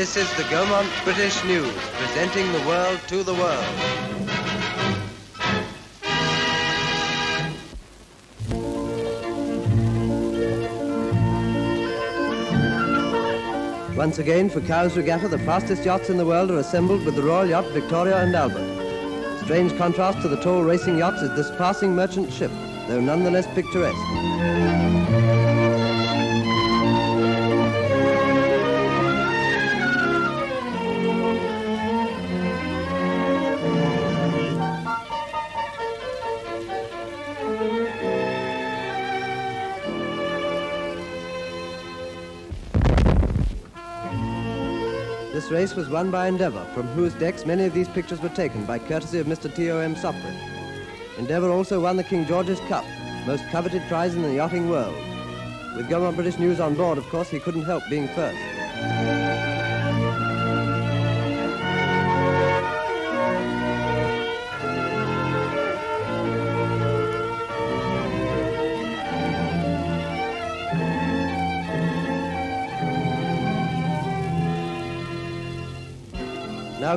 This is the Gaumont British News, presenting the world to the world. Once again, for Cowes Regatta, the fastest yachts in the world are assembled with the Royal Yacht Victoria and Albert. Strange contrast to the tall racing yachts is this passing merchant ship, though nonetheless picturesque. This race was won by Endeavour, from whose decks many of these pictures were taken by courtesy of Mr. T.O.M. Sopwith. Endeavour also won the King George's Cup, most coveted prize in the yachting world. With Gaumont British News on board, of course, he couldn't help being first. Now